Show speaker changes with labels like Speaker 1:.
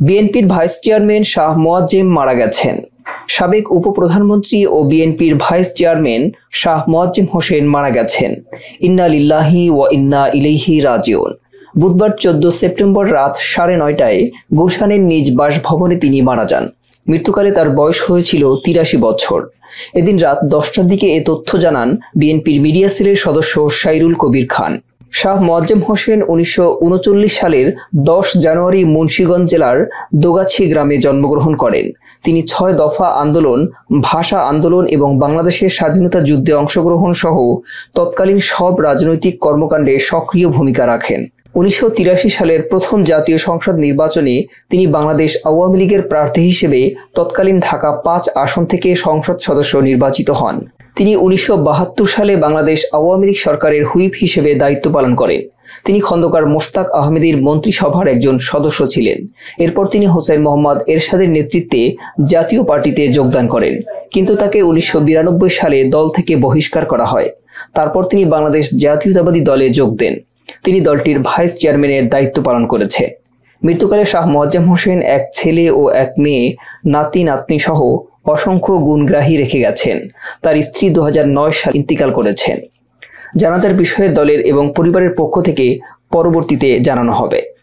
Speaker 1: বিএনপির vice chairman Shah Moazzem মারা গেছেন। সাবেক উপপ্রধানমন্ত্রী ও বিএনপির ভাইস চেয়ারম্যান শাহ মোয়াজ্জেম হোসেন মারা গেছেন। ইন্না লিল্লাহি ও ইন্না ইলেহি রাজিউন। বুধবার চোদ্দ সেপ্টেম্বর রাত সাড়ে নয়টায় গুলশানের নিজ বাসভবনে তিনি মারা যান। মৃত্যুকালে তার বয়স হয়েছিল তিরাশি বছর। এদিন রাত দশটার দিকে এ তথ্য জানান বিএনপির মিডিয়া সেলের সদস্য সাইরুল কবির খান। শাহ মোয়াজ্জেম হোসেন উনিশশো উনচল্লিশ সালের দশ জানুয়ারি মুন্সীগঞ্জ জেলার দোগাছি গ্রামে জন্মগ্রহণ করেন। তিনি ছয় দফা আন্দোলন, ভাষা আন্দোলন এবং বাংলাদেশের স্বাধীনতা যুদ্ধে অংশগ্রহণ সহ তৎকালীন সব রাজনৈতিক কর্মকাণ্ডে সক্রিয় ভূমিকা রাখেন। উনিশশো তিরাশি সালের প্রথম জাতীয় সংসদ নির্বাচনে তিনি বাংলাদেশ আওয়ামী লীগের প্রার্থী হিসেবে তৎকালীন ঢাকা পাঁচ আসন থেকে সংসদ সদস্য নির্বাচিত হন। তিনি উনিশশো বাহাত্তর সালে বাংলাদেশ আওয়ামী লীগ সরকারের হুইপ হিসেবে দায়িত্ব পালন করেন। তিনি খন্দকার মোস্তাক আহমেদের মন্ত্রিসভার একজন সদস্য ছিলেন। এরপর তিনি হোসেন মোহাম্মদ এরশাদের নেতৃত্বে জাতীয় পার্টিতে যোগদান করেন। কিন্তু তাকে উনিশশো বিরানব্বই সালে দল থেকে বহিষ্কার করা হয়। তারপর তিনি বাংলাদেশ জাতীয়তাবাদী দলে যোগ দেন। তিনি দলটির ভাইস চেয়ারম্যানের দায়িত্ব পালন করেছে। মৃত্যুকালে শাহ মোয়াজ্জাম হোসেন এক ছেলে ও এক মেয়ে, নাতি, নাতনি সহ অসংখ্য গুণগ্রাহী রেখে গেছেন। তার স্ত্রী দু সালে ইন্তিকাল করেছেন। জানাজার বিষয়ে দলের এবং পরিবারের পক্ষ থেকে পরবর্তীতে জানানো হবে।